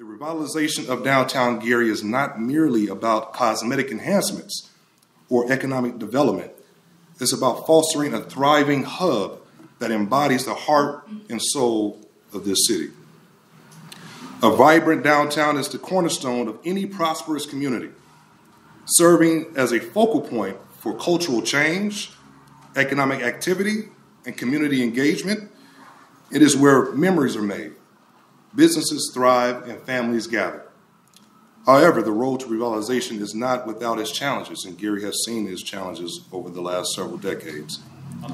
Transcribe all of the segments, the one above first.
The revitalization of downtown Gary is not merely about cosmetic enhancements or economic development. It's about fostering a thriving hub that embodies the heart and soul of this city. A vibrant downtown is the cornerstone of any prosperous community, serving as a focal point for cultural change, economic activity, and community engagement. It is where memories are made, businesses thrive, and families gather. However, the road to revitalization is not without its challenges, and Gary has seen his challenges over the last several decades.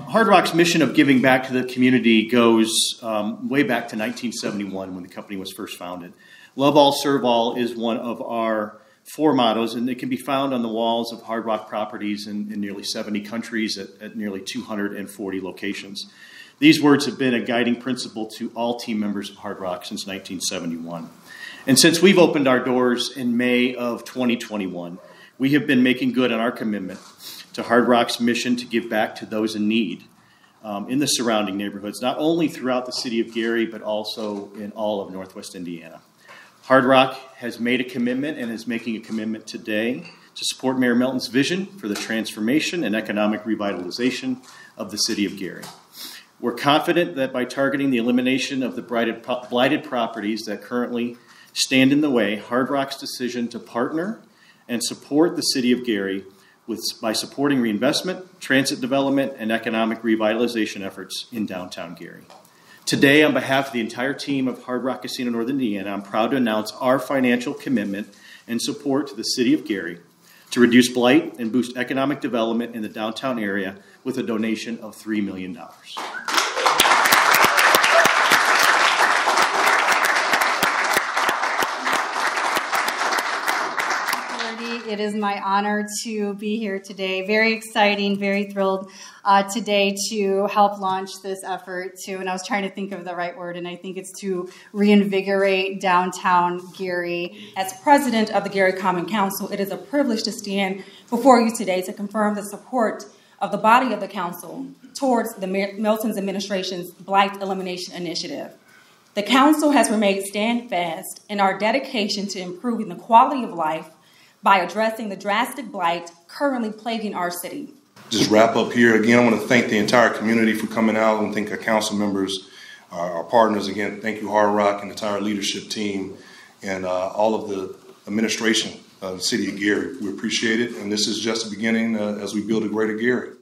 Hard Rock's mission of giving back to the community goes um, way back to 1971 when the company was first founded. Love all, serve all is one of our four mottos, and it can be found on the walls of Hard Rock properties in, in nearly 70 countries at, at nearly 240 locations. These words have been a guiding principle to all team members of Hard Rock since 1971. And since we've opened our doors in May of 2021, we have been making good on our commitment to Hard Rock's mission to give back to those in need um, in the surrounding neighborhoods, not only throughout the city of Gary, but also in all of Northwest Indiana. Hard Rock has made a commitment and is making a commitment today to support Mayor Melton's vision for the transformation and economic revitalization of the city of Gary. We're confident that by targeting the elimination of the blighted, properties that currently stand in the way, Hard Rock's decision to partner and support the city of Gary with, by supporting reinvestment, transit development, and economic revitalization efforts in downtown Gary. Today, on behalf of the entire team of Hard Rock Casino Northern Indiana, I'm proud to announce our financial commitment and support to the city of Gary to reduce blight and boost economic development in the downtown area with a donation of $3 million. It is my honor to be here today. Very exciting, very thrilled uh, today to help launch this effort to, and I was trying to think of the right word, and I think it's to reinvigorate downtown Gary. As president of the Gary Common Council, it is a privilege to stand before you today to confirm the support of the body of the council towards the Melton's administration's Blight Elimination Initiative. The council has remained steadfast in our dedication to improving the quality of life by addressing the drastic blight currently plaguing our city. Just wrap up here. Again, I want to thank the entire community for coming out and thank our council members, our, partners. Again, thank you, Hard Rock, and the entire leadership team, and uh, all of the administration of the city of Gary. We appreciate it, and this is just the beginning uh, as we build a greater Gary.